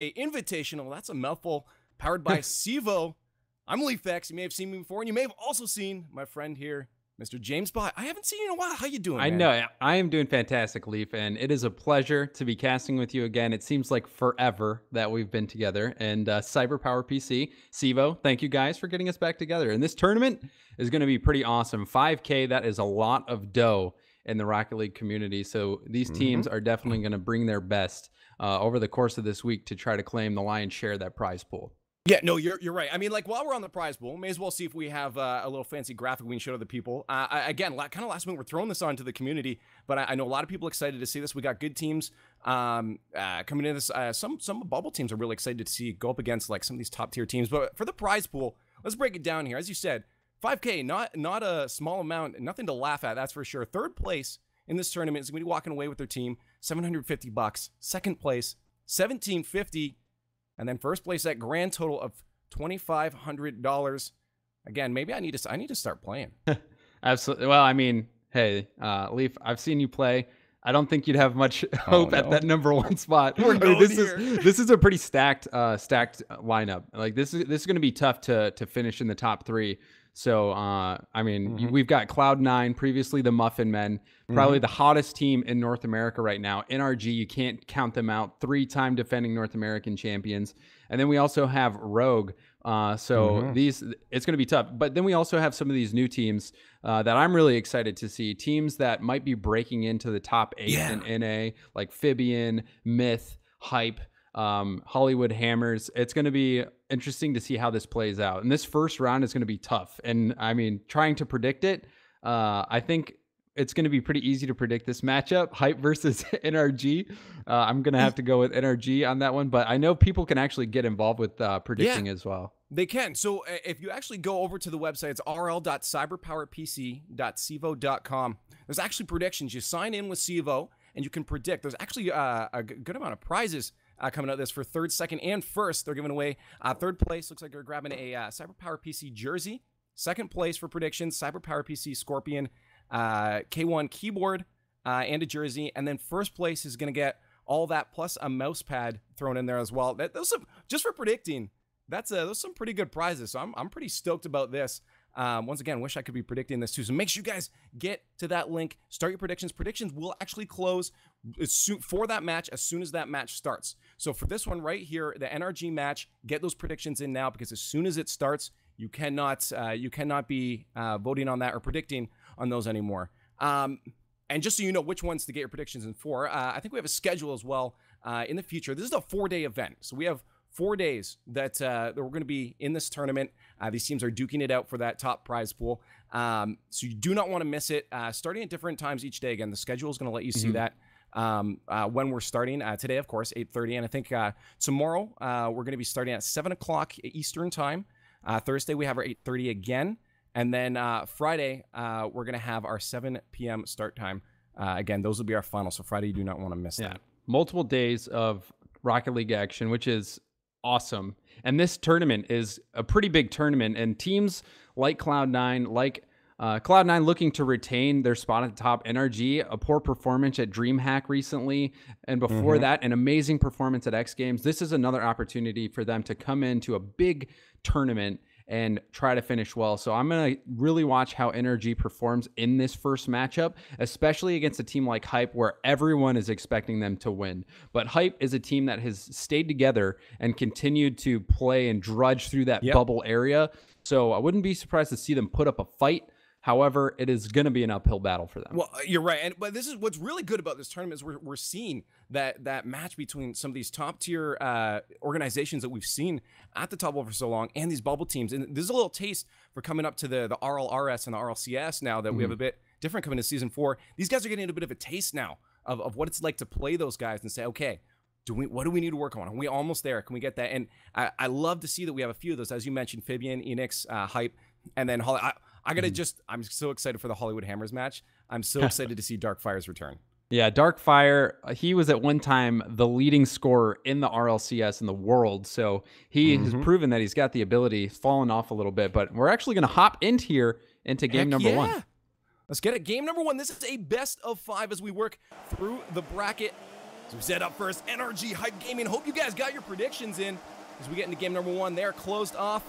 A invitational. Well, that's a mouthful. Powered by Civo. I'm Leafex. You may have seen me before, and you may have also seen my friend here, Mr. James Bott. I haven't seen you in a while. How you doing? I man? know. I am doing fantastic, Leaf, and it is a pleasure to be casting with you again. It seems like forever that we've been together. And uh, Cyberpower PC, Civo, thank you guys for getting us back together. And this tournament is going to be pretty awesome. 5K, that is a lot of dough in the Rocket League community. So these teams Mm-hmm. are definitely going to bring their best uh, over the course of this week to try to claim the lion's share of that prize pool. Yeah, no, you're you're right. I mean, like while we're on the prize pool, may as well see if we have uh, a little fancy graphic we can show to the people. Uh, I, again, la- kind of last minute, we're throwing this on to the community, but I, I know a lot of people excited to see this. We got good teams um, uh, coming in. This uh, some some bubble teams are really excited to see go up against like some of these top tier teams. But for the prize pool, let's break it down here. As you said, 5K, not not a small amount, nothing to laugh at. That's for sure. Third place in this tournament is going to be walking away with their team 750 bucks. Second place 1750 and then first place that grand total of twenty five hundred dollars. Again, maybe I need to I need to start playing. Absolutely. Well, I mean, hey, uh, Leaf, I've seen you play. I don't think you'd have much hope at no. that number one spot. I mean, this here. is this is a pretty stacked uh, stacked lineup. Like this is this is going to be tough to to finish in the top three. So uh, I mean, Mm-hmm. we've got Cloud Nine, previously the Muffin Men, probably Mm-hmm. the hottest team in North America right now. NRG, you can't count them out. Three-time defending North American champions, and then we also have Rogue. Uh, so Mm-hmm. these it's going to be tough. But then we also have some of these new teams uh, that I'm really excited to see. Teams that might be breaking into the top eight Yeah. in NA, like Fibian, Myth, Hype, um, Hollywood Hammers. It's going to be interesting to see how this plays out. And this first round is going to be tough. And I mean, trying to predict it, uh, I think it's going to be pretty easy to predict this matchup hype versus nrg uh, i'm going to have to go with nrg on that one but i know people can actually get involved with uh, predicting as well They can. So uh, if you actually go over to the website, it's rl.cyberpowerpc.civo.com. There's actually predictions. You sign in with Civo and you can predict. There's actually uh, a good amount of prizes uh, coming out of this for third, second, and first. They're giving away uh, third place. Looks like they're grabbing a uh, Cyberpower PC jersey. Second place for predictions, Cyberpower PC Scorpion uh, K1 keyboard uh, and a jersey. And then first place is going to get all that plus a mouse pad thrown in there as well. That, those just for predicting that's uh, those some pretty good prizes. So I'm, I'm pretty stoked about this. Um, once again, wish I could be predicting this too. So make sure you guys get to that link. Start your predictions. Predictions will actually close for that match as soon as that match starts. So for this one right here, the NRG match, get those predictions in now because as soon as it starts, you cannot uh, you cannot be uh, voting on that or predicting on those anymore. Um, and just so you know which ones to get your predictions in for, uh, I think we have a schedule as well uh, in the future. This is a four day event. So we have four days that, uh, that we're going to be in this tournament. Uh, these teams are duking it out for that top prize pool. Um, so you do not want to miss it. Uh, starting at different times each day. Again, the schedule is going to let you see that um, uh, when we're starting uh, today, of course, 8:30, and I think uh, tomorrow uh, we're going to be starting at seven o'clock Eastern time. Uh, Thursday we have our 8:30 again, and then uh, Friday uh, we're going to have our 7 p.m. start time. Uh, again, those will be our final. So Friday, you do not want to miss Yeah. that. Multiple days of Rocket League action, which is awesome. And this tournament is a pretty big tournament, and teams like Cloud9, like uh, Cloud9 looking to retain their spot at the top. NRG, a poor performance at DreamHack recently, and before that, an amazing performance at X Games. This is another opportunity for them to come into a big tournament and try to finish well. So I'm going to really watch how energy performs in this first matchup, especially against a team like Hype where everyone is expecting them to win. But Hype is a team that has stayed together and continued to play and drudge through that Yep. bubble area. So I wouldn't be surprised to see them put up a fight. However, it is going to be an uphill battle for them. Well, uh, you're right, and but this is what's really good about this tournament is we're, we're seeing that that match between some of these top tier uh, organizations that we've seen at the top level for so long, and these bubble teams. And this is a little taste for coming up to the the RLRS and the RLCS now that we have a bit different coming to season four. These guys are getting a bit of a taste now of, of what it's like to play those guys and say, okay. Do we, what do we need to work on? Are we almost there? Can we get that? And I, I love to see that we have a few of those, as you mentioned, Fabian, Enix, uh, Hype, and then Holly. I, I gotta just, I'm so excited for the Hollywood Hammers match. I'm so excited to see Darkfire's return. Yeah, Darkfire, uh, he was at one time the leading scorer in the RLCS in the world. So he has proven that he's got the ability, fallen off a little bit. But we're actually going to hop into here into game Heck number yeah. one. Let's get it. Game number one. This is a best of five as we work through the bracket. So we set up first, NRG Hype Gaming. Hope you guys got your predictions in as we get into game number one. They're closed off.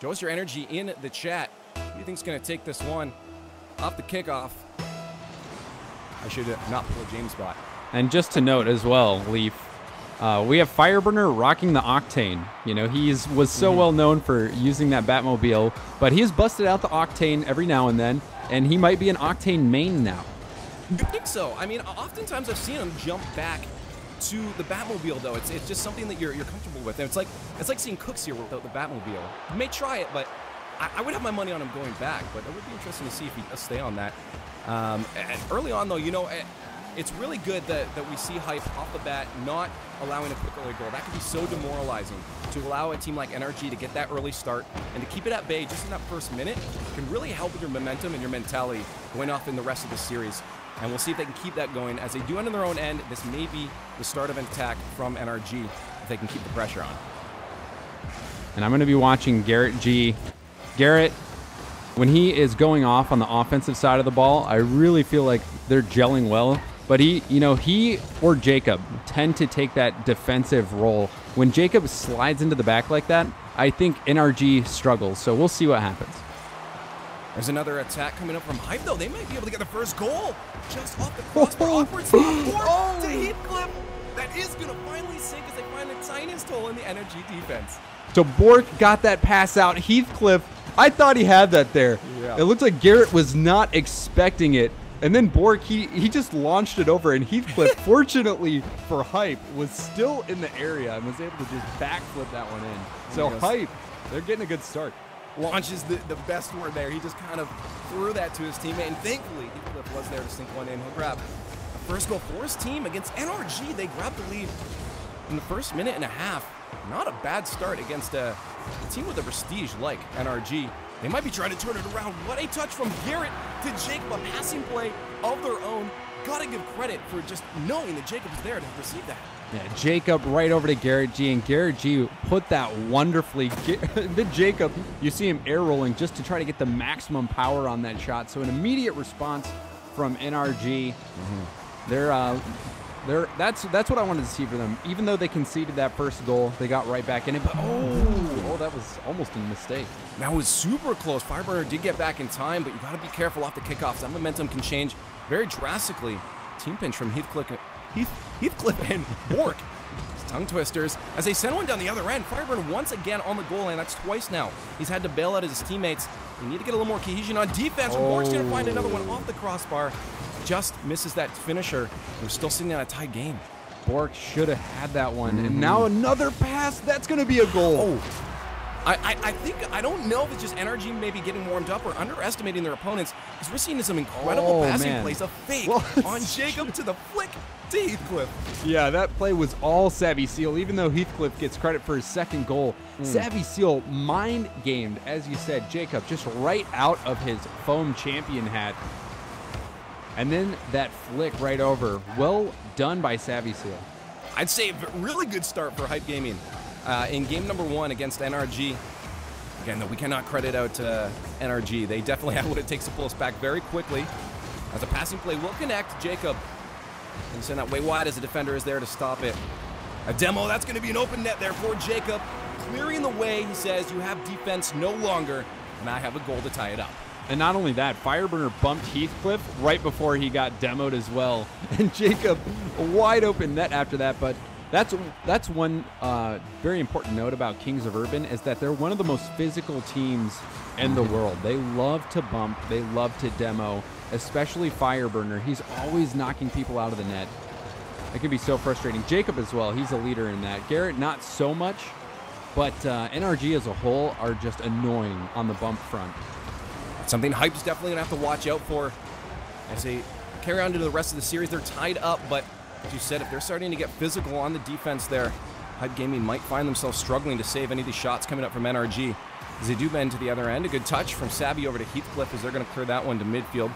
Show us your energy in the chat. Who do you think's going to take this one off the kickoff? I should not pull a James bot. And just to note as well, Leaf, uh, we have Fireburner rocking the Octane. You know, he's was so Mm-hmm. well known for using that Batmobile, but he's busted out the Octane every now and then, and he might be an Octane main now. I think so. I mean, oftentimes I've seen him jump back to the Batmobile, though. It's, it's just something that you're, you're comfortable with. And it's like it's like seeing Kuxir without the Batmobile. You may try it, but I, I would have my money on him going back. But it would be interesting to see if he does stay on that. Um, early on, though, you know, eh, it's really good that, that we see Hype off the bat not allowing a quick early goal. That can be so demoralizing. To allow a team like NRG to get that early start and to keep it at bay just in that first minute can really help with your momentum and your mentality going off in the rest of the series. And we'll see if they can keep that going. As they do end on their own end, this may be the start of an attack from NRG if they can keep the pressure on. And I'm going to be watching Garrett G. Garrett, when he is going off on the offensive side of the ball, I really feel like they're gelling well. But he, you know, he or Jacob tend to take that defensive role. When Jacob slides into the back like that, I think NRG struggles. So we'll see what happens. There's another attack coming up from Hype, though. They might be able to get the first goal just off the crossbar. Awkward stop Oh. to Heathcliff. That is going to finally sink as they find the tiniest hole in the energy defense. So Bork got that pass out. Heathcliff, I thought he had that there. Yeah. It looked like Garrett was not expecting it. And then Bork, he, he just launched it over, and Heathcliff, fortunately for Hype, was still in the area and was able to just backflip that one in. So Hype, they're getting a good start. Launch is the, the best word there. He just kind of threw that to his teammate, and thankfully, Heathcliff was there to sink one in. He'll grab the first goal for his team against NRG. They grabbed the lead in the first minute and a half. Not a bad start against a, a team with a prestige like NRG. They might be trying to turn it around. What a touch from Garrett to Jacob, a passing play of their own. Gotta give credit for just knowing that Jacob was there to receive that. Yeah, Jacob right over to Garrett G, and Garrett G put that wonderfully. Then Jacob, you see him air rolling just to try to get the maximum power on that shot. So an immediate response from NRG. They're, uh, they're that's that's what I wanted to see for them. Even though they conceded that first goal, they got right back in it. But oh, oh, that was almost a mistake. That was super close. Fireburner did get back in time, but you got to be careful off the kickoffs. That momentum can change very drastically. Team pinch from Heathcliff, Heath, Heathcliff and Bork. Tongue twisters as they send one down the other end. Fireburner once again on the goal line. That's twice now. He's had to bail out his teammates. They need to get a little more cohesion on defense. and Bork's going to find another one off the crossbar. Just misses that finisher. We're still sitting on a tied game. Bork should have had that one, and now mm-hmm. another pass. That's going to be a goal. Oh. I, I, I think I don't know if it's just energy maybe getting warmed up or underestimating their opponents because we're seeing some incredible Oh, passing man. plays. A fake Well, on Jacob to the flick to Heathcliff. Yeah, that play was all Savvy Seal, even though Heathcliff gets credit for his second goal. Savvy Seal mind gamed, as you said, Jacob, just right out of his foam champion hat. And then that flick right over. Well done by Savvy Seal. I'd say a really good start for Hype Gaming uh, in game number one against NRG. Again, though, we cannot credit out uh, NRG. They definitely have what it takes to pull us back very quickly. As a passing play will connect, Jacob and send that way wide as the defender is there to stop it. A demo, that's going to be an open net there for Jacob. Clearing the way, he says, you have defense no longer, and I have a goal to tie it up. And not only that, Fireburner bumped Heathcliff right before he got demoed as well. And Jacob, a wide open net after that. But that's that's one uh, very important note about Kings of Urban is that they're one of the most physical teams in the world. They love to bump, they love to demo, especially Fireburner. He's always knocking people out of the net. It can be so frustrating. Jacob as well, he's a leader in that. Garrett, not so much, but uh, NRG as a whole are just annoying on the bump front. Something Hype's definitely going to have to watch out for as they carry on to the rest of the series. They're tied up, but as you said, if they're starting to get physical on the defense there, Hype Gaming might find themselves struggling to save any of these shots coming up from NRG. Bend to the other end, a good touch from Savvy over to Heathcliff as they're going to clear that one to midfield.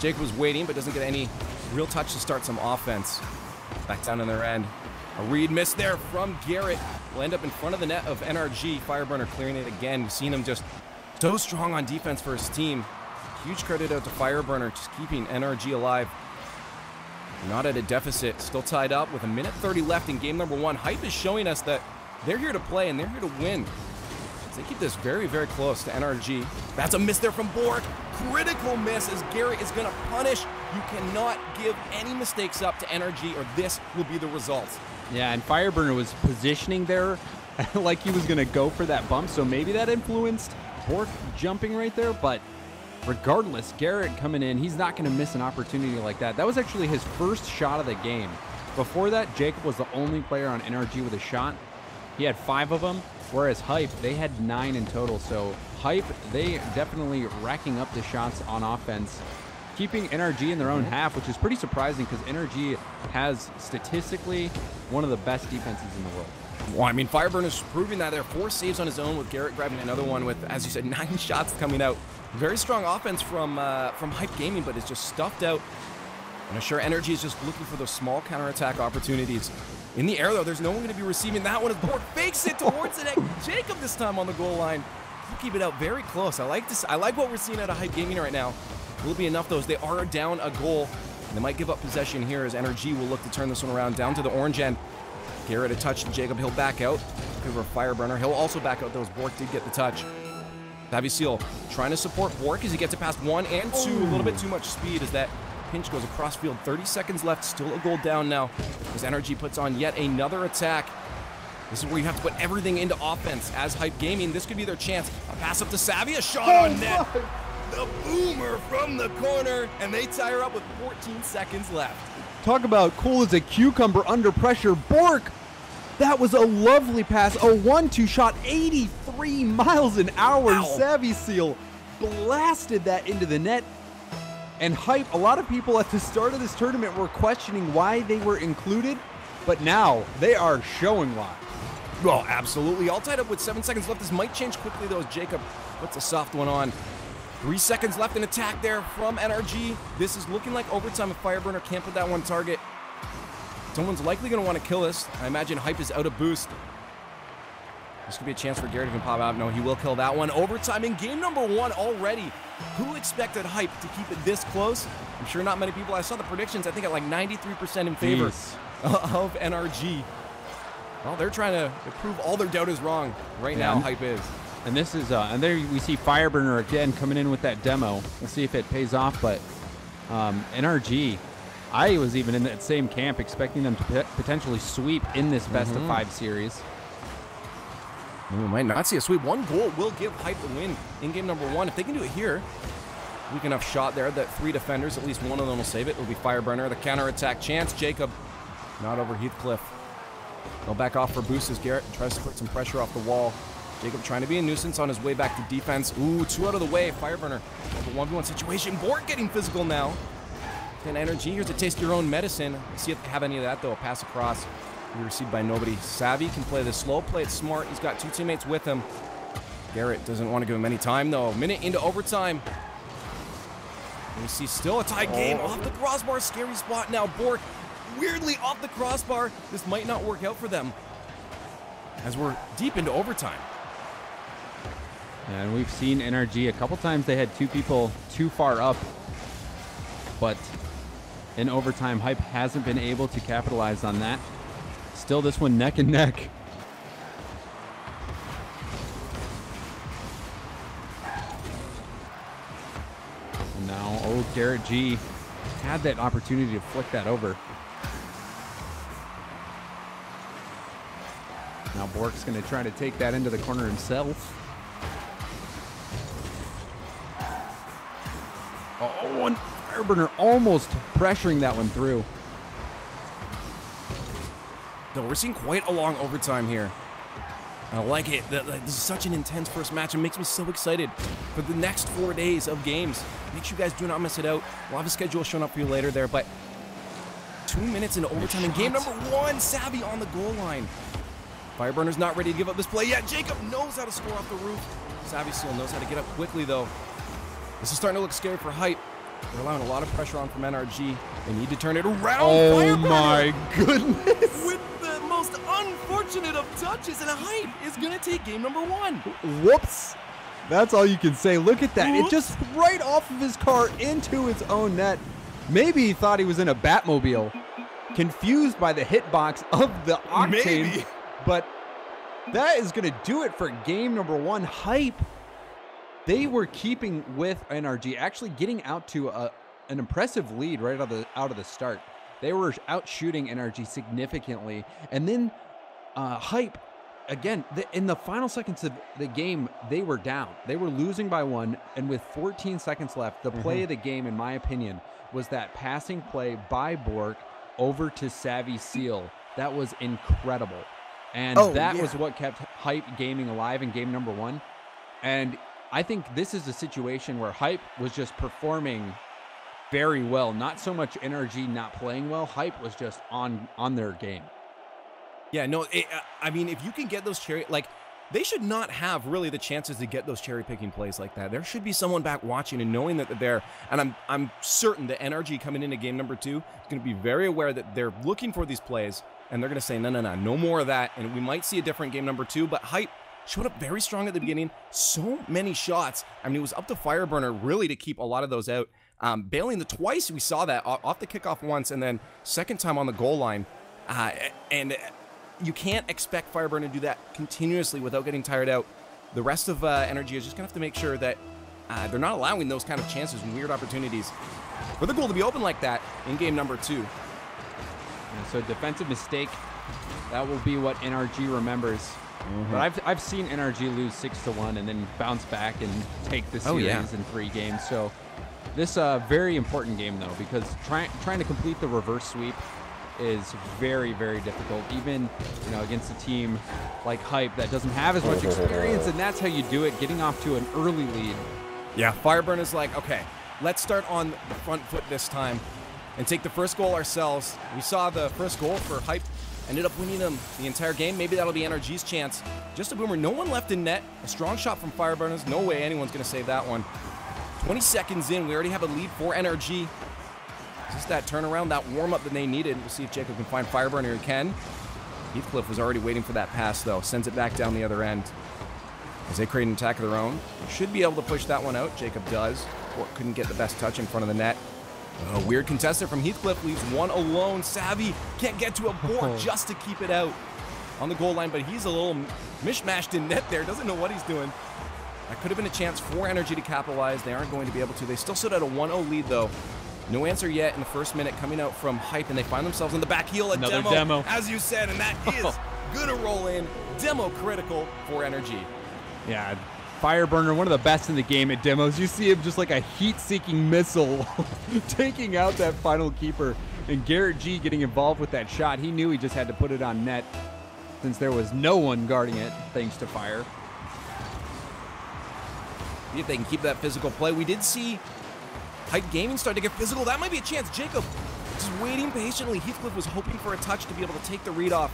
Jacob was waiting, but doesn't get any real touch to start some offense. Back down on their end. A read miss there from Garrett. Will end up in front of the net of NRG. Fireburner clearing it again. We've seen him just so strong on defense for his team. Huge credit out to Fireburner, just keeping NRG alive. not at a deficit, still tied up with a minute 30 left in game number one. Hype is showing us that they're here to play and they're here to win. They keep this very, very close to NRG. That's a miss there from Bork. Critical miss as Garrett is going to punish. You cannot give any mistakes up to NRG or this will be the result. Yeah, and Fireburner was positioning there like he was going to go for that bump, so maybe that influenced Bork jumping right there, but regardless, Garrett coming in, he's not going to miss an opportunity like that. That was actually his first shot of the game. Before that, Jacob was the only player on NRG with a shot. He had five of them, whereas Hype, they had nine in total. So Hype, they definitely racking up the shots on offense, keeping NRG in their own half, which is pretty surprising because NRG has statistically one of the best defenses in the world. Well, I mean, Fireburner's proving that there. Four saves on his own with Garrett grabbing another one with, as you said, nine shots coming out. Very strong offense from uh, from Hype Gaming, but it's just stuffed out. And I'm sure NRG is just looking for those small counterattack opportunities. In the air, though, there's no one going to be receiving that one as Bork fakes it towards it. Jacob this time on the goal line. We'll keep it out very close. I like this. I like what we're seeing out of Hype Gaming right now. Will be enough, though, they are down a goal. They might give up possession here as Energy will look to turn this one around down to the orange end. Garrett a touch to Jacob. He'll back out. Give a Fireburner. He'll also back out, though, as Bork did get the touch. Savvy Seal trying to support Bork as he gets it past one and two. Ooh. A little bit too much speed as that pinch goes across field. 30 seconds left. Still a goal down now as NRG puts on yet another attack. This is where you have to put everything into offense. As Hype Gaming, this could be their chance. A pass up to Savvy, a shot oh on net. The boomer from the corner, and they tie her up with 14 seconds left. Talk about cool as a cucumber under pressure. Bork that was a lovely pass. A one-two shot, 83 miles an hour. Ow. Savvy Seal blasted that into the net. And hype, a lot of people at the start of this tournament were questioning why they were included, but now they are showing why. Well, absolutely. All tied up with seven seconds left. This might change quickly, though, Jacob puts a soft one on. Three seconds left in attack there from NRG. This is looking like overtime if Fireburner can't put that one target. Someone's likely going to want to kill us. I imagine Hype is out of boost. This could be a chance for Garrett to pop out. No, he will kill that one. Overtime in game number one already. Who expected Hype to keep it this close? I'm sure not many people. I saw the predictions, I think at like 93% in favor Jeez. of NRG. Well, they're trying to prove all their doubt is wrong right yeah. now, Hype is. And this is, uh, and there we see Fireburner again coming in with that demo. We'll see if it pays off, but um, NRG I was even in that same camp expecting them to potentially sweep in this best mm -hmm. of mm-hmm. five series. We might not see a sweep. One goal will give Hype the win in game number one. If they can do it here, weak enough shot there that three defenders, at least one of them will save it. It'll be Fireburner. The counterattack chance. Jacob, not over Heathcliff. They'll back off for boost as Garrett tries to put some pressure off the wall. Jacob trying to be a nuisance on his way back to defense. Ooh, two out of the way. Fireburner. The 1v1 situation. Bork getting physical now 10 energy. Here's a taste your own medicine. See if they have any of that, though. A pass across. Received by nobody. Savvy can play this slow, play it smart. He's got two teammates with him. Garrett doesn't want to give him any time, though. Minute into overtime. And we see still a tight game off the crossbar. Scary spot now. Bork weirdly off the crossbar. This might not work out for them as we're deep into overtime. And we've seen NRG a couple times. They had two people too far up, but in overtime. Hype hasn't been able to capitalize on that. Still this one neck and neck. Now old Garrett G had that opportunity to flick that over. Now Bork's going to try to take that into the corner himself. Oh, and Fireburner almost pressuring that one through. Though we're seeing quite a long overtime here. I like it. This is such an intense first match. It makes me so excited for the next four days of games. Make sure you guys do not miss it out. We'll have a schedule showing up for you later there, but two minutes into overtime in game number one. Savvy on the goal line. Fireburner's not ready to give up this play yet. Jacob knows how to score off the roof. Savvy still knows how to get up quickly, though. This is starting to look scary for Hype. They're allowing a lot of pressure on from NRG. They need to turn it around. Oh Fireburner my goodness! With unfortunate of touches, and a hype is going to take game number one. Whoops! That's all you can say. Look at that. Whoops. It just right off of his car into its own net. Maybe he thought he was in a Batmobile, confused by the hitbox of the Octane. Maybe. But that is going to do it for game number one. Hype. They were keeping with NRG, actually getting out to a, an impressive lead right out of the out of the start. They were out shooting NRG significantly, and then uh, Hype again the, in the final seconds of the game they were down. They were losing by one, and with 14 seconds left, the play of the game, in my opinion, was that passing play by Bork over to Savvy Seal. That was incredible, and Oh, that yeah. was what kept Hype gaming alive in game number one. And I think this is a situation where Hype was just performing very well. Not so much energy not playing well. Hype was just on on their game. Yeah, no, it, uh, I mean, if you can get those cherry, like, they should not have really the chances to get those cherry picking plays like that. There should be someone back watching and knowing that they're there. And I'm I'm certain that NRG coming into game number two is going to be very aware that they're looking for these plays, and they're going to say, no, no, no, no more of that. And we might see a different game number two. But hype showed up very strong at the beginning. So many shots. I mean, it was up to Fireburner really to keep a lot of those out. Um, bailing the twice we saw that off the kickoff once, and then second time on the goal line. Uh, and you can't expect Fireburn to do that continuously without getting tired out. The rest of uh, Energy is just gonna have to make sure that uh, they're not allowing those kind of chances and weird opportunities for the goal to be open like that in game number two. And so defensive mistake, that will be what NRG remembers. But I've, I've seen NRG lose six to one and then bounce back and take the Oh, series yeah. in three games. So this uh very important game though because trying trying to complete the reverse sweep is very very difficult. Even you know against a team like Hype that doesn't have as much experience, and that's how you do it. Getting off to an early lead. Yeah, Fireburn is like, okay, let's start on the front foot this time and take the first goal ourselves. We saw the first goal for Hype ended up winning them the entire game. Maybe that'll be NRG's chance. Just a boomer, no one left in net. A strong shot from Fireburners. No way anyone's going to save that one. 20 seconds in, we already have a lead for NRG. Just that turnaround, that warm up that they needed. We'll see if Jacob can find Fireburner. He can. Heathcliff was already waiting for that pass, though. Sends it back down the other end. As they create an attack of their own, should be able to push that one out. Jacob does. Or couldn't get the best touch in front of the net. A weird contestant from Heathcliff leaves one alone. Savvy can't get to a board just to keep it out on the goal line, but he's a little mishmashed in net there. Doesn't know what he's doing. That could have been a chance for Energy to capitalize. They aren't going to be able to. They still sit at a 1-0 lead, though. No answer yet in the first minute coming out from Hype, and they find themselves in the back heel. Another demo, demo. as you said, and that is gonna roll in. Demo critical for Energy. Yeah, Fireburner, one of the best in the game at demos. You see him just like a heat-seeking missile, taking out that final keeper. And Garrett G getting involved with that shot. He knew he just had to put it on net, since there was no one guarding it, thanks to Fire. See if they can keep that physical play. We did see Hype Gaming starting to get physical. That might be a chance. Jacob just waiting patiently. Heathcliff was hoping for a touch to be able to take the read off,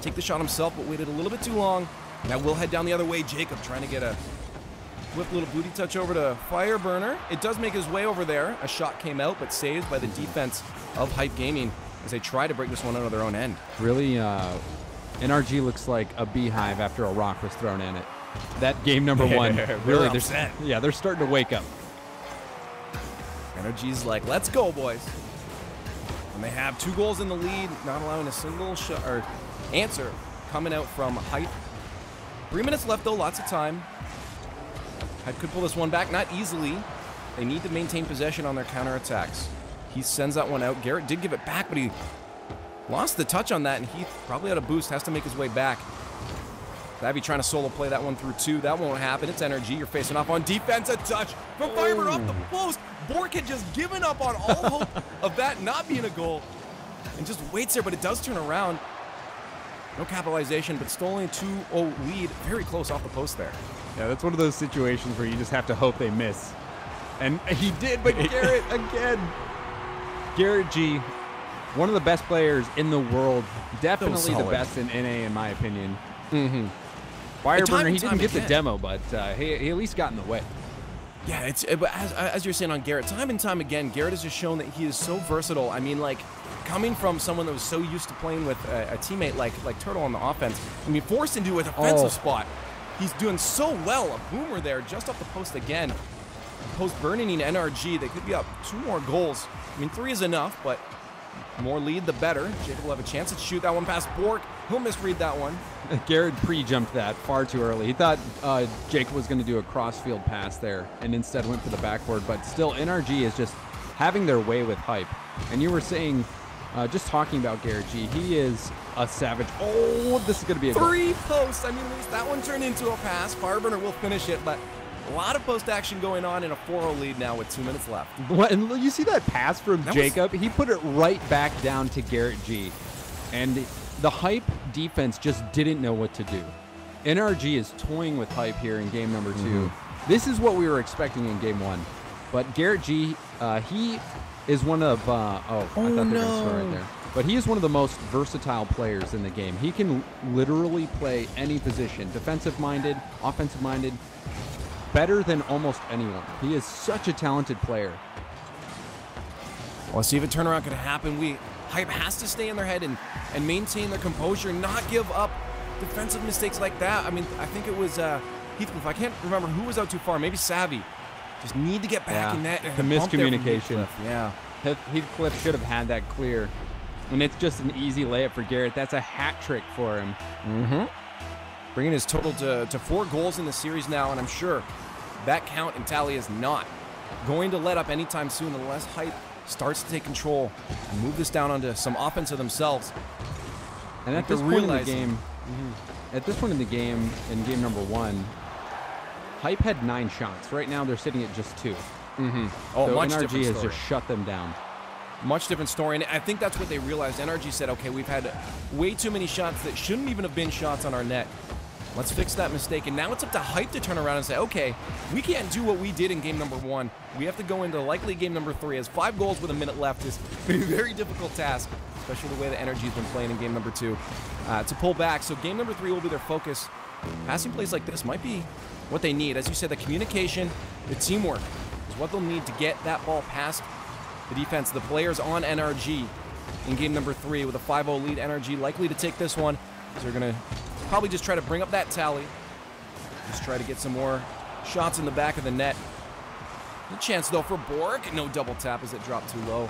take the shot himself, but waited a little bit too long. Now we'll head down the other way. Jacob trying to get a whip little booty touch over to Fireburner. It does make his way over there. A shot came out, but saved by the defense of Hype Gaming as they try to break this one out of their own end. Really, uh, NRG looks like a beehive after a rock was thrown in it. That game number one, really, they're, yeah, they're starting to wake up. Energy's like, let's go, boys. And they have two goals in the lead, not allowing a single shot or answer coming out from Hype. Three minutes left, though, lots of time. Hype could pull this one back, not easily. They need to maintain possession on their counterattacks. He sends that one out. Garrett did give it back, but he lost the touch on that, and Heath probably out of boost, has to make his way back. Savvy trying to solo play that one through two. That won't happen. It's energy. You're facing off on defense. A touch from Fireburn off the post. Bork had just given up on all hope of that not being a goal and just waits there, but it does turn around. No capitalization, but still only a 2-0 lead. Very close off the post there. Yeah, that's one of those situations where you just have to hope they miss. And he did, but Garrett again. Garrett G, one of the best players in the world. Definitely the best in NA, in my opinion. Mm-hmm. And time Fireburner, and he time didn't get the demo, but uh, he, he at least got in the way. Yeah, it's uh, but as, as you're saying on Garrett, time and time again, Garrett has just shown that he is so versatile. I mean, like coming from someone that was so used to playing with a, a teammate like like Turtle on the offense, I mean, forced into a defensive Oh. spot. He's doing so well. A boomer there, just off the post again. post burning in NRG. They could be up two more goals. I mean, three is enough, but more lead, the better. Jacob will have a chance to shoot that one past Bork. He'll misread that one. Garrett pre-jumped that far too early. He thought uh, Jacob was going to do a crossfield pass there, and instead went for the backboard. But still, NRG is just having their way with hype. And you were saying, uh, just talking about Garrett G, he is a savage. Oh, this is going to be a three goal. posts. I mean, at least that one turned into a pass. Fireburner will finish it, but a lot of post action going on in a 4-0 lead now with two minutes left. What, and you see that pass from that Jacob? Was... He put it right back down to Garrett G. And the hype defense just didn't know what to do. NRG is toying with hype here in game number 2 mm-hmm. This is what we were expecting in game one. But Garrett G, uh, he is one of. Uh, oh, oh, I thought no. they were going to score right there. But he is one of the most versatile players in the game. He can literally play any position defensive minded, offensive minded, better than almost anyone. He is such a talented player. Well, let's see if a turnaround can happen. We Hype has to stay in their head and, and maintain their composure, not give up defensive mistakes like that. I mean, I think it was uh, Heathcliff. I can't remember who was out too far. Maybe Savvy. Just need to get back yeah. in that. The miscommunication. Yeah. Heathcliff should have had that clear. And it's just an easy layup for Garrett. That's a hat trick for him. Mm-hmm. Bringing his total to, to four goals in the series now, and I'm sure that count and tally is not going to let up anytime soon unless Hype starts to take control and move this down onto some offense of themselves. And at this point in the game, mm-hmm. at this point in the game, in game number one, Hype had nine shots. Right now, they're sitting at just 2 mm-hmm. Oh, so much NRG has just shut them down. Much different story, and I think that's what they realized. NRG said, "Okay, we've had way too many shots that shouldn't even have been shots on our net. Let's fix that mistake. And now it's up to Hype to turn around and say, okay, we can't do what we did in game number one. We have to go into likely game number three. As five goals with a minute left is a very difficult task, especially the way the energy's been playing in game number two. Uh, to pull back. So game number three will be their focus. Passing plays like this might be what they need. As you said, the communication, the teamwork is what they'll need to get that ball past the defense. The players on NRG in game number three with a 5-0 lead. NRG likely to take this one. So they're going to probably just try to bring up that tally. Just try to get some more shots in the back of the net. A chance, though, for Bork. No double tap as it dropped too low.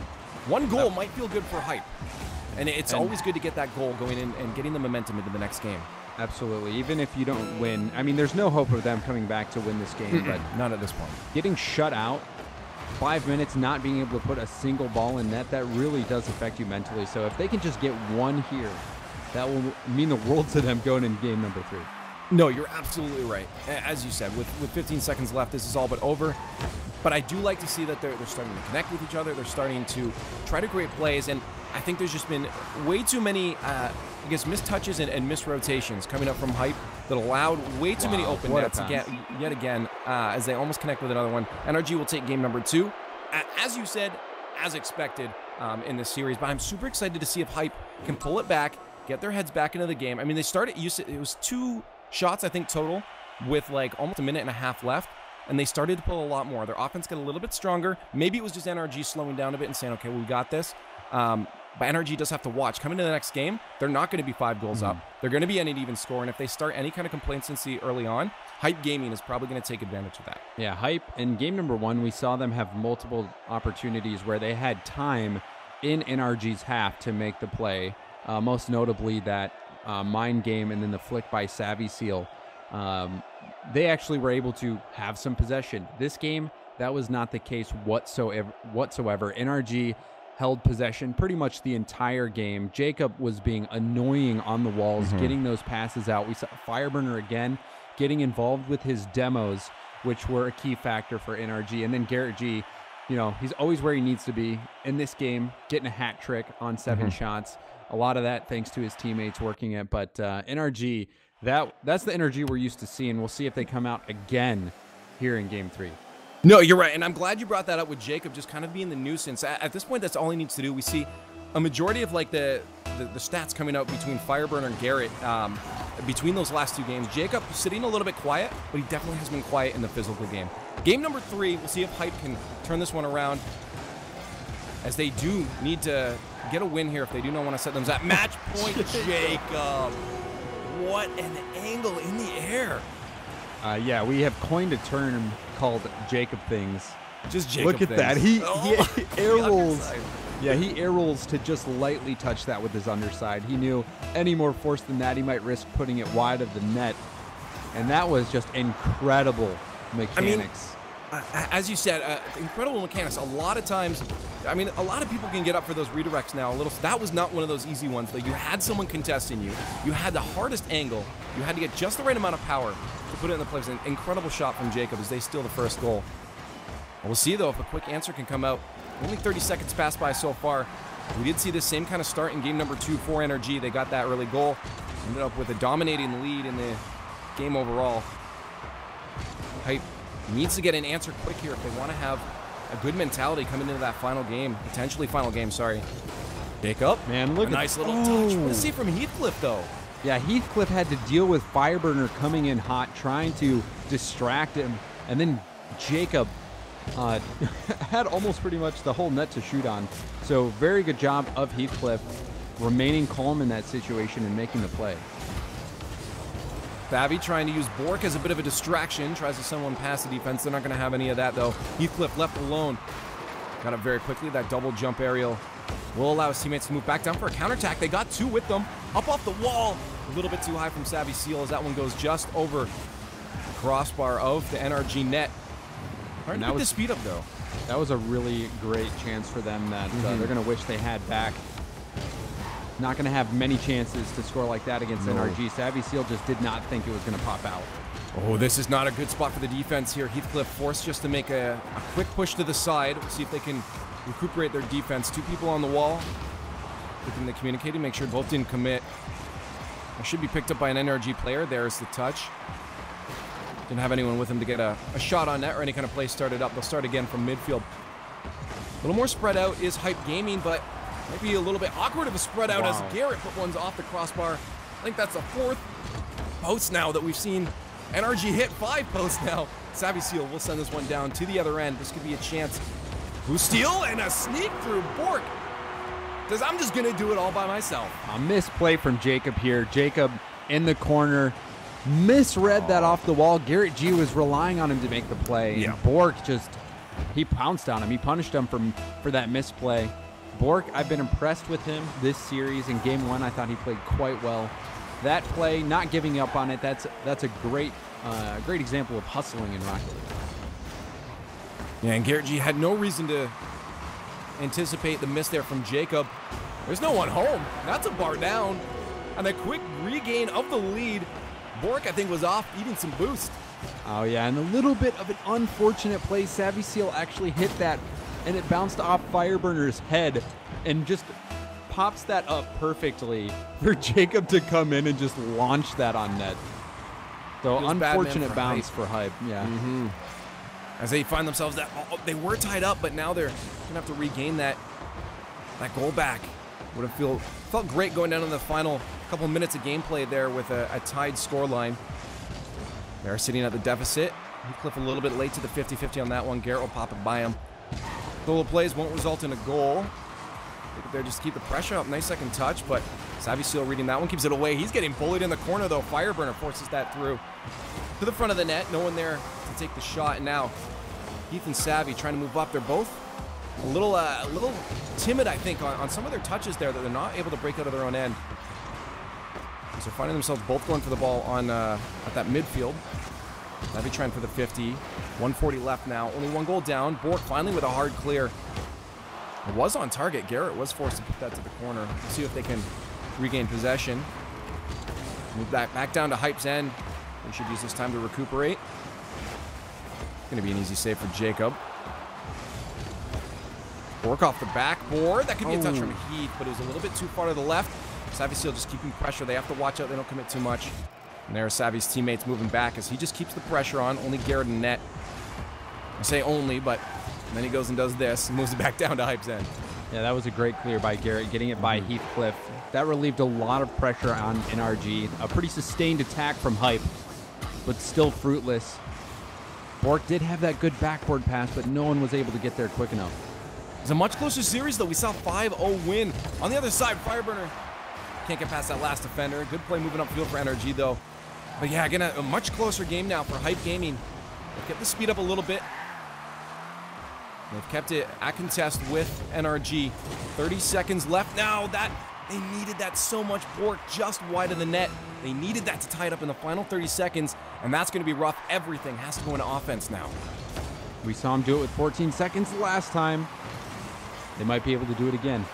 One goal might feel good for hype. And it's and always good to get that goal going in and getting the momentum into the next game. Absolutely. Even if you don't win, I mean, there's no hope of them coming back to win this game, but not at this point. Getting shut out, five minutes not being able to put a single ball in net, that really does affect you mentally. So if they can just get one here, that will mean the world to them going in game number three. No, you're absolutely right. As you said, with, with 15 seconds left, this is all but over. But I do like to see that they're, they're starting to connect with each other. They're starting to try to create plays. And I think there's just been way too many, uh, I guess, mistouches and, and misrotations coming up from Hype that allowed way too wow, many open nets again, yet again uh, as they almost connect with another one. NRG will take game number two. As you said, as expected um, in this series. But I'm super excited to see if Hype can pull it back get their heads back into the game. I mean, they started, it was two shots, I think, total, with like almost a minute and a half left. And they started to pull a lot more. Their offense got a little bit stronger. Maybe it was just NRG slowing down a bit and saying, okay, well, we got this. Um, but NRG does have to watch. Coming to the next game, they're not going to be five goals mm-hmm. up. They're going to be an even score. And if they start any kind of complacency early on, Hype Gaming is probably going to take advantage of that. Yeah, Hype. In game number one, we saw them have multiple opportunities where they had time in NRG's half to make the play uh, most notably that uh, mind game and then the flick by Savvy Seal. Um, they actually were able to have some possession. This game, that was not the case whatsoever. Whatsoever, NRG held possession pretty much the entire game. Jacob was being annoying on the walls, mm-hmm. getting those passes out. We saw Fireburner again getting involved with his demos, which were a key factor for NRG. And then Garrett G, you know, he's always where he needs to be in this game, getting a hat trick on 7 mm-hmm. shots a lot of that thanks to his teammates working it. But uh, NRG, that that's the energy we're used to seeing. We'll see if they come out again here in Game Three. No, you're right, and I'm glad you brought that up with Jacob just kind of being the nuisance. At, at this point, that's all he needs to do. We see a majority of like the the, the stats coming out between Fireburner and Garrett um, between those last two games. Jacob sitting a little bit quiet, but he definitely has been quiet in the physical game. Game number three, we'll see if Hype can turn this one around as they do need to get a win here if they do not want to set them at match point. Jacob, what an angle in the air! Uh, yeah, we have coined a term called Jacob things. Just Jacob Look at things. that. He, Oh, he air rolls. Yeah, he air rolls to just lightly touch that with his underside. He knew any more force than that, he might risk putting it wide of the net. And that was just incredible mechanics. Uh, as you said, uh, incredible mechanics. A lot of times, I mean, a lot of people can get up for those redirects now. A little. That was not one of those easy ones. Though you had someone contesting you. You had the hardest angle. You had to get just the right amount of power to put it in the place. An incredible shot from Jacob as they steal the first goal. We'll see though if a quick answer can come out. Only 30 seconds passed by so far. We did see the same kind of start in game number two for NRG. They got that early goal. Ended up with a dominating lead in the game overall. Hype needs to get an answer quick here if they want to have a good mentality coming into that final game, potentially final game. Sorry. Jacob. Man, look a at- nice little touch. Oh. Let's see from Heathcliff though. Yeah, Heathcliff had to deal with Fireburner coming in hot, trying to distract him, and then Jacob uh, had almost pretty much the whole net to shoot on. So very good job of Heathcliff remaining calm in that situation and making the play. Savvy trying to use Bork as a bit of a distraction. Tries to send one past the defense. They're not going to have any of that though. Heathcliff left alone. Got up very quickly. That double jump aerial will allow his teammates to move back down for a counterattack. They got two with them. Up off the wall. A little bit too high from Savvy Seal as that one goes just over the crossbar of the NRG net. Hard to get the speed up though. That was a really great chance for them that uh, they're going to wish they had back. Not going to have many chances to score like that against NRG. Savvy Seal just did not think it was going to pop out. Oh, this is not a good spot for the defense here. Heathcliff forced just to make a, a quick push to the side. We'll see if they can recuperate their defense. Two people on the wall. Looking to communicate and make sure both didn't commit. I should be picked up by an NRG player. There's the touch. Didn't have anyone with him to get a, a shot on net or any kind of play started up. They'll start again from midfield. A little more spread out is Hype Gaming, but might be a little bit awkward of a spread out Wow. as Garrett put ones off the crossbar. I think that's the fourth post now that we've seen NRG hit five posts now. Savvy Seal will send this one down to the other end. This could be a chance. Who steal and a sneak through Bork. Says I'm just gonna do it all by myself. A misplay from Jacob here. Jacob in the corner. Misread that off the wall. Garrett G was relying on him to make the play. Yeah. And Bork just he pounced on him. He punished him for for that misplay. Bork, I've been impressed with him this series. In game one, I thought he played quite well. That play, not giving up on it, that's that's a great uh, great example of hustling in Rocket League. Yeah, and Garrett G had no reason to anticipate the miss there from Jacob. There's no one home. That's a bar down. And a quick regain of the lead. Bork, I think, was off eating some boost. Oh yeah, and a little bit of an unfortunate play. Savvy Seal actually hit that, and it bounced off Fireburner's head, and just pops that up perfectly for Jacob to come in and just launch that on net. So Feels bad, man, unfortunate for bounce Hype. for hype. Yeah. Mm-hmm. as they find themselves that oh, they were tied up, but now they're gonna have to regain that that goal back. Would have feel felt great going down in the final couple minutes of gameplay there with a, a tied scoreline. They're sitting at the deficit. Heathcliff a little bit late to the 50-50 on that one. Garrett will pop it by him. Solo plays won't result in a goal. There, just keep the pressure up. Nice second touch, but Savvy Seal reading that one keeps it away. He's getting bullied in the corner though. Fireburner forces that through to the front of the net. No one there to take the shot. And now Heath and Savvy trying to move up. They're both a little, uh, a little timid, I think, on, on some of their touches there that they're not able to break out of their own end. So finding themselves both going for the ball on uh, at that midfield. Savvy trying for the 50. 140 left now. Only one goal down. Bork finally with a hard clear. It was on target. Garrett was forced to put that to the corner. We'll see if they can regain possession. Move that back down to Hype's end. They should use this time to recuperate. Going to be an easy save for Jacob. Bork off the backboard. That could be a touch Oh. from Heath, but it was a little bit too far to the left. Savvy Seal just keeping pressure. They have to watch out they don't commit too much. And there are Savvy's teammates moving back as he just keeps the pressure on. Only Garrett and net. I say only, but then he goes and does this and moves it back down to Hype's end. Yeah, that was a great clear by Garrett, getting it by mm-hmm. Heathcliff. That relieved a lot of pressure on NRG. A pretty sustained attack from Hype, but still fruitless. Bork did have that good backboard pass, but no one was able to get there quick enough. It's a much closer series, though. We saw 5-0 win. On the other side, Fireburner can't get past that last defender. Good play moving upfield for NRG, though. But yeah, again, a, much closer game now for Hype Gaming. They've kept the speed up a little bit. They've kept it at contest with NRG. 30 seconds left now. That they needed that so much. Bork just wide of the net. They needed that to tie it up in the final 30 seconds, and that's going to be rough. Everything has to go into offense now. We saw him do it with 14 seconds last time. They might be able to do it again.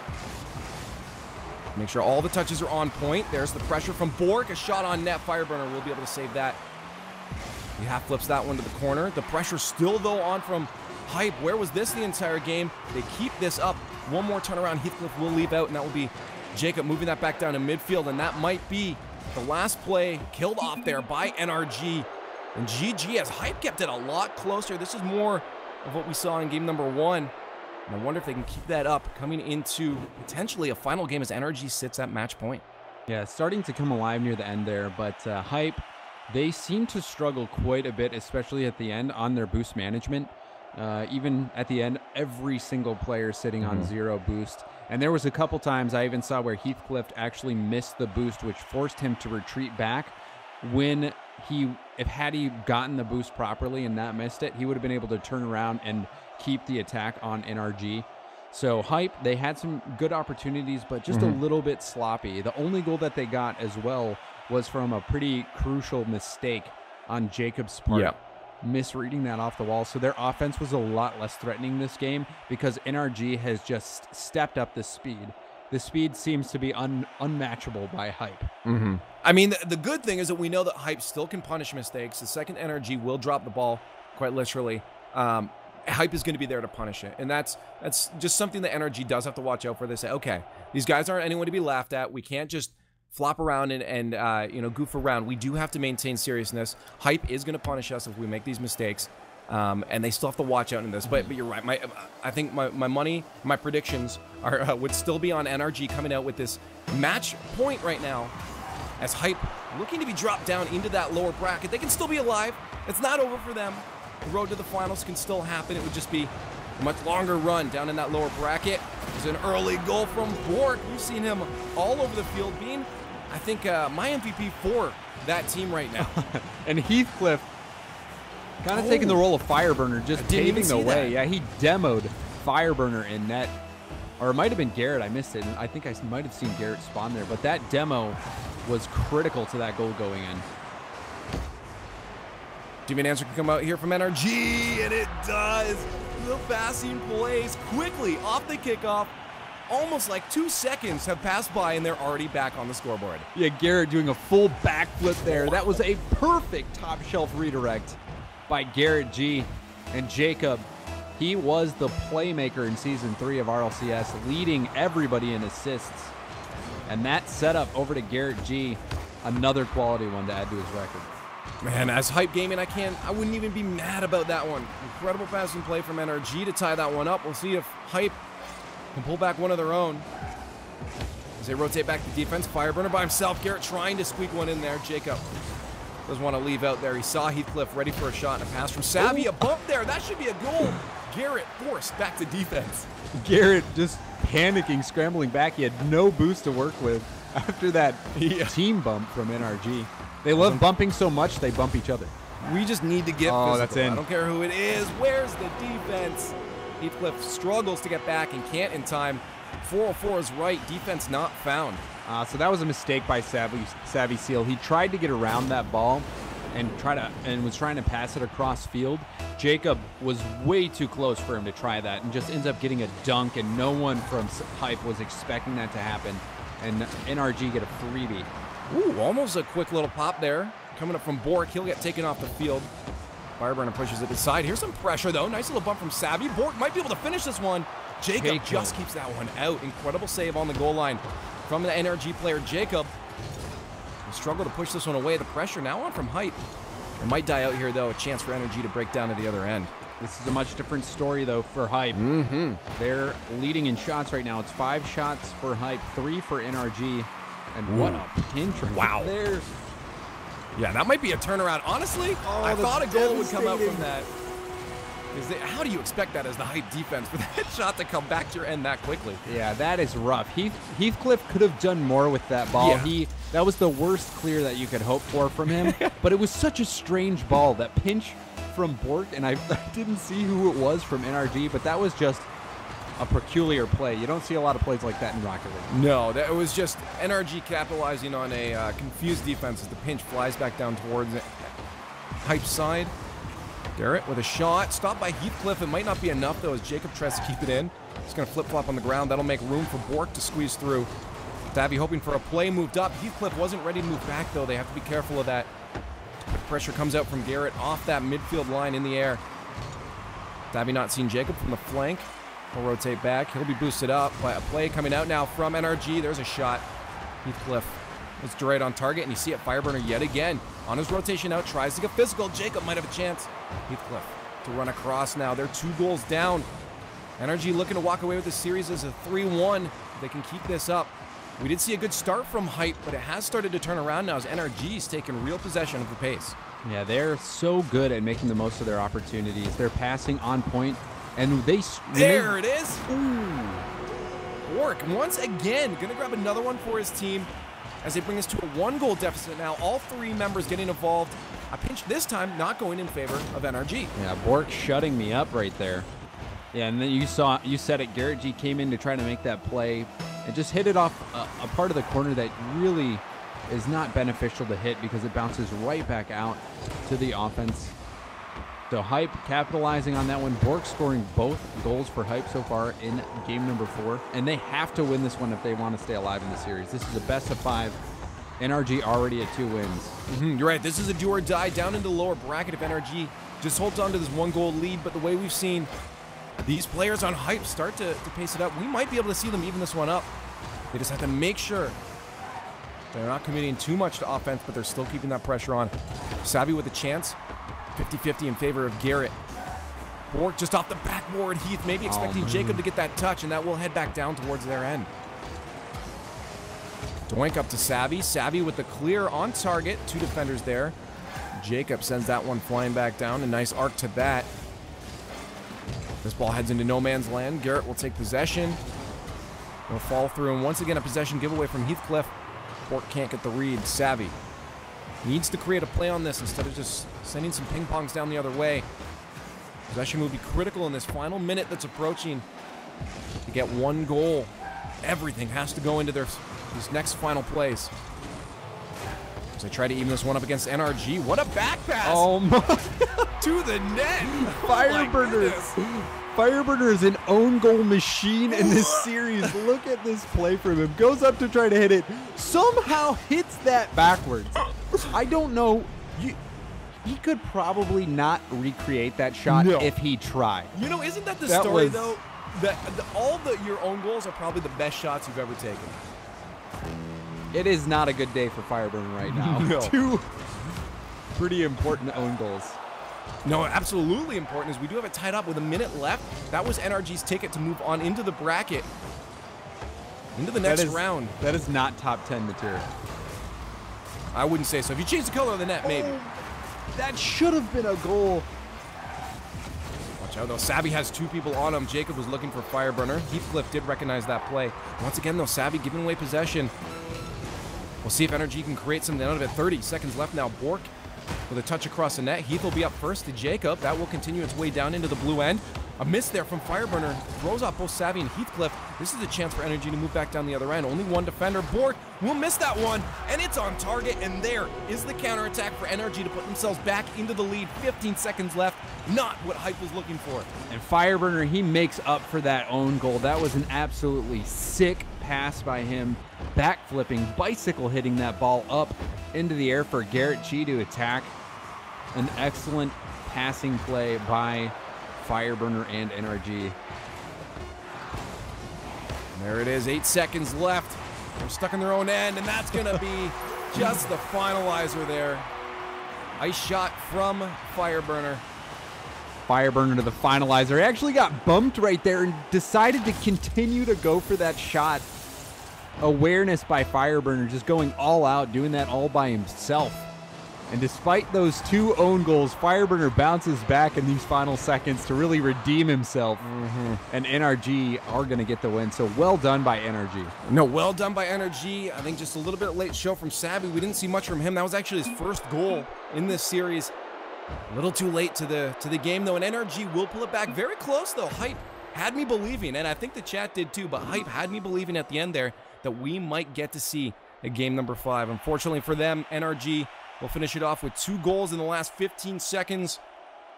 Make sure all the touches are on point. There's the pressure from Bork. A shot on net. Fireburner will be able to save that. He half flips that one to the corner. The pressure still, though, on from Hype. Where was this the entire game? They keep this up. One more turnaround. Heathcliff will leave out, and that will be Jacob moving that back down to midfield. And that might be the last play killed off there by NRG. And GG as Hype kept it a lot closer. This is more of what we saw in game number one. And I wonder if they can keep that up coming into potentially a final game as energy sits at match point. Yeah, starting to come alive near the end there, but uh, Hype, they seem to struggle quite a bit, especially at the end on their boost management. Uh, even at the end, every single player sitting on mm-hmm. zero boost. And there was a couple times I even saw where Heathcliff actually missed the boost, which forced him to retreat back. When he, if had he gotten the boost properly and not missed it, he would have been able to turn around and keep the attack on NRG. So hype, they had some good opportunities, but just mm-hmm. a little bit sloppy. The only goal that they got as well was from a pretty crucial mistake on Jacob's part. Yeah. Misreading that off the wall. So their offense was a lot less threatening this game because NRG has just stepped up the speed. The speed seems to be un- unmatchable by hype. Mm-hmm. I mean, the, the good thing is that we know that hype still can punish mistakes. The second NRG will drop the ball, quite literally. Um, hype is going to be there to punish it, and that's that's just something that NRG does have to watch out for. They say, okay, these guys aren't anyone to be laughed at. We can't just flop around and, and uh, you know goof around. We do have to maintain seriousness. Hype is going to punish us if we make these mistakes, um, and they still have to watch out in this. But but you're right. My I think my, my money, my predictions are uh, would still be on NRG coming out with this match point right now. As Hype looking to be dropped down into that lower bracket, they can still be alive. It's not over for them. The road to the finals can still happen. It would just be a much longer run down in that lower bracket. There's an early goal from Bork. We've seen him all over the field being, I think, uh, my MVP for that team right now. and Heathcliff kind of oh, taking the role of Fireburner, just paving the way. That. Yeah, he demoed Fireburner in net. Or it might have been Garrett. I missed it. I think I might have seen Garrett spawn there. But that demo was critical to that goal going in. An answer can come out here from NRG? And it does. The passing plays quickly off the kickoff. Almost like two seconds have passed by and they're already back on the scoreboard. Yeah, Garrett doing a full backflip there. That was a perfect top shelf redirect by Garrett G. And Jacob, he was the playmaker in season three of RLCS, leading everybody in assists. And that setup over to Garrett G, another quality one to add to his record. Man, as hype gaming, I can't. I wouldn't even be mad about that one. Incredible passing play from NRG to tie that one up. We'll see if hype can pull back one of their own. As they rotate back to defense, Fireburner by himself. Garrett trying to squeak one in there. Jacob doesn't want to leave out there. He saw Heathcliff ready for a shot and a pass from Savvy. A bump there. That should be a goal. Garrett forced back to defense. Garrett just panicking, scrambling back. He had no boost to work with after that yeah. team bump from NRG. They love bumping so much they bump each other. We just need to get oh, physical. that's in. I don't care who it is. Where's the defense? Heathcliff struggles to get back and can't in time. 404 is right. Defense not found. Uh, so that was a mistake by Savvy, Savvy Seal. He tried to get around that ball and try to and was trying to pass it across field. Jacob was way too close for him to try that and just ends up getting a dunk and no one from Hype was expecting that to happen. And NRG get a freebie. Ooh, almost a quick little pop there. Coming up from Bork. He'll get taken off the field. Fireburner pushes it aside. Here's some pressure, though. Nice little bump from Savvy. Bork might be able to finish this one. Jacob, Jacob. just keeps that one out. Incredible save on the goal line from the NRG player, Jacob. Will struggle to push this one away. The pressure now on from Hype. It might die out here, though. A chance for energy to break down to the other end. This is a much different story, though, for Hype. Mm-hmm. They're leading in shots right now. It's five shots for Hype, three for NRG. And what a pinch right wow. there. Yeah, that might be a turnaround. Honestly, oh, I thought a goal would come out from that. They, how do you expect that as the Hype defense for that shot to come back to your end that quickly? Yeah, that is rough. Heath, Heathcliff could have done more with that ball. Yeah. He that was the worst clear that you could hope for from him. but it was such a strange ball that pinch from Bork, and I, I didn't see who it was from NRG, but that was just a peculiar play. You don't see a lot of plays like that in Rocket League. No, that it was just NRG capitalizing on a uh, confused defense as the pinch flies back down towards. Hype side. Garrett with a shot. Stopped by Heathcliff. It might not be enough, though, as Jacob tries to keep it in. He's going to flip flop on the ground. That'll make room for Bork to squeeze through. Davy hoping for a play moved up. Heathcliff wasn't ready to move back, though. They have to be careful of that. Quick pressure comes out from Garrett off that midfield line in the air. Davy not seeing Jacob from the flank. He'll rotate back. He'll be boosted up by a play coming out now from NRG. There's a shot. Heathcliff is straight on target, and you see it Fireburner yet again. On his rotation out, tries to get physical. Jacob might have a chance. Heathcliff to run across now. They're two goals down. NRG looking to walk away with the series as a 3-1. They can keep this up. We did see a good start from Hype, but it has started to turn around now as NRG's taken real possession of the pace. Yeah, they're so good at making the most of their opportunities. They're passing on point, and they There it is. Ooh. Bork once again. Gonna grab another one for his team as they bring us to a one goal deficit now. All three members getting involved. A pinch this time not going in favor of NRG. Yeah, Bork shutting me up right there. Yeah, and then you saw, you said it. Garrett G came in to try to make that play and just hit it off a, a part of the corner that really is not beneficial to hit because it bounces right back out to the offense. So Hype capitalizing on that one. Bork scoring both goals for Hype so far in game number four, and they have to win this one if they want to stay alive in the series. This is the best of five. NRG already at two wins. Mhm, you're right. This is a do or die down into the lower bracket if NRG just holds on to this one goal lead. But the way we've seen these players on hype start to, to pace it up, we might be able to see them even this one up. They just have to make sure they're not committing too much to offense, but they're still keeping that pressure on. Savvy with a chance, 50 50 in favor of Garrett. Bork just off the backboard. Heath maybe oh, expecting Jacob to get that touch, and that will head back down towards their end. Doink up to Savvy. Savvy with the clear on target. Two defenders there. Jacob sends that one flying back down. A nice arc to that. This ball heads into no man's land. Garrett will take possession. He'll fall through, and once again, a possession giveaway from Heathcliff. Bork can't get the read. Savvy needs to create a play on this instead of just sending some ping pongs down the other way. Possession will be critical in this final minute that's approaching to get one goal. Everything has to go into their these next final plays. As they try to even this one up against NRG. What a back pass Oh my! to the net! Fireburner. goodness. Fireburner is an own goal machine in this series. Look at this play from him. Goes up to try to hit it. Somehow hits that backwards. I don't know. You, he could probably not recreate that shot No. if he tried. You know, isn't that the That story was- though? That the, all the your own goals are probably the best shots you've ever taken. It is not a good day for Fireburner right now. No. Two pretty important own goals. No, absolutely important is we do have it tied up with a minute left. That was NRG's ticket to move on into the bracket, into the next That is- round. That is not top 10 material. I wouldn't say so. If you change the color of the net, maybe. Oh, that should have been a goal. Watch out though. Savvy has two people on him. Jacob was looking for Fireburner. Heathcliff did recognize that play. Once again though, Savvy giving away possession. We'll see if Energy can create something out of it. 30 seconds left now. Bork with a touch across the net. Heath will be up first to Jacob. That will continue its way down into the blue end. A miss there from Fireburner. Throws off both Savvy and Heathcliff. This is a chance for Energy to move back down the other end. Only one defender. Bork will miss that one. And it's on target. And there is the counterattack for Energy to put themselves back into the lead. 15 seconds left. Not what Hype was looking for. And Fireburner, he makes up for that own goal. That was an absolutely sick pass by him. Backflipping, bicycle hitting that ball up into the air for Garrett G to attack. An excellent passing play by Fireburner and NRG. There it is, eight seconds left. They're stuck in their own end, and that's going to be just the finalizer there. Ice shot from Fireburner. Fireburner to the finalizer. He actually got bumped right there and decided to continue to go for that shot. Awareness by Fireburner, just going all out, doing that all by himself. And despite those two own goals, Fireburner bounces back in these final seconds to really redeem himself. Mm-hmm. And NRG are going to get the win. So well done by NRG. No, well done by NRG. I think just a little bit late show from Savvy. We didn't see much from him. That was actually his first goal in this series. A little too late to the to the game though, and NRG will pull it back very close though. Hype had me believing, and I think the chat did too. But Hype had me believing at the end there that we might get to see a game number five. Unfortunately for them, NRG will finish it off with two goals in the last 15 seconds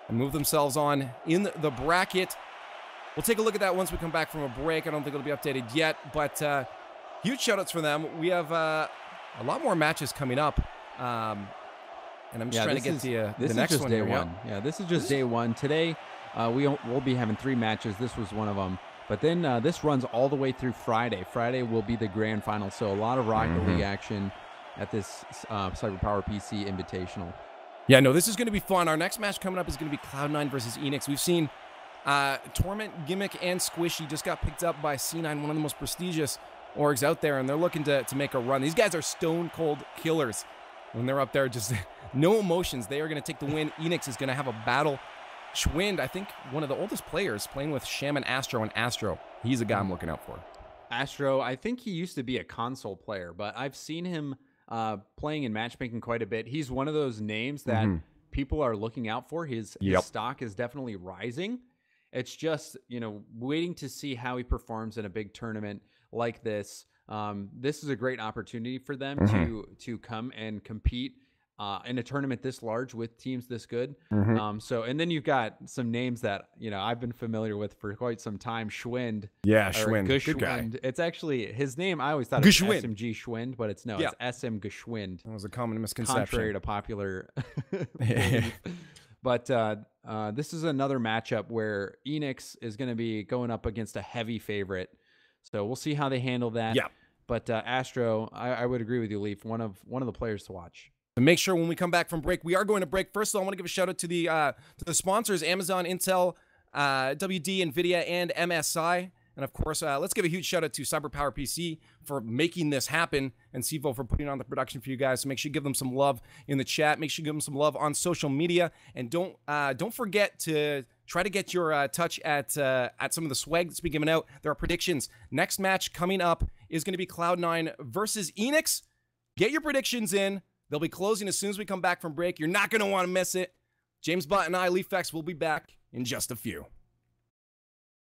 and move themselves on in the bracket. We'll take a look at that once we come back from a break. I don't think it'll be updated yet, but uh, huge shoutouts for them. We have uh, a lot more matches coming up. Um, and I'm just yeah, trying to get is, to uh, this the next is just one. day one. Yeah. this is just day one. Today, uh, we will be having three matches. This was one of them. But then uh, this runs all the way through Friday. Friday will be the grand final. So a lot of Rocket mm-hmm. League action at this uh, CyberPowerPC Invitational. Yeah, no, this is going to be fun. Our next match coming up is going to be Cloud9 versus Enix. We've seen uh, Torment, Gimmick, and Squishy just got picked up by C9, one of the most prestigious orgs out there, and they're looking to, to make a run. These guys are stone cold killers when they're up there, just no emotions. They are going to take the win. Enix is going to have a battle. Schwind, I think one of the oldest players, playing with Shaman Astro, and Astro, he's a guy I'm looking out for. Astro, I think he used to be a console player, but I've seen him uh, playing in matchmaking quite a bit. He's one of those names that mm-hmm. people are looking out for. His, yep. his stock is definitely rising. It's just, you know, waiting to see how he performs in a big tournament like this. Um, this is a great opportunity for them mm-hmm. to to come and compete uh, in a tournament this large with teams this good. Mm-hmm. Um, so, and then you've got some names that you know I've been familiar with for quite some time. Schwind, yeah, Schwind, good guy. It's actually his name. I always thought it was SMG Schwind, but it's no, yeah. it's SM Geschwind. That was a common misconception, contrary to popular. but uh, uh, this is another matchup where Enix is going to be going up against a heavy favorite. So we'll see how they handle that. Yeah. But uh, Astro, I, I would agree with you, Leaf. One of one of the players to watch. And make sure when we come back from break, we are going to break. First of all, I want to give a shout out to the uh, to the sponsors: Amazon, Intel, uh, WD, Nvidia, and MSI. And of course, uh, let's give a huge shout out to CyberPowerPC for making this happen, and Sivo for putting on the production for you guys. So make sure you give them some love in the chat. Make sure you give them some love on social media, and don't uh, don't forget to try to get your uh, touch at uh, at some of the swag that's been given out. There are predictions. Next match coming up is going to be Cloud9 versus Enix. Get your predictions in. They'll be closing as soon as we come back from break. You're not going to want to miss it. James Bott and I, LeafX, will be back in just a few.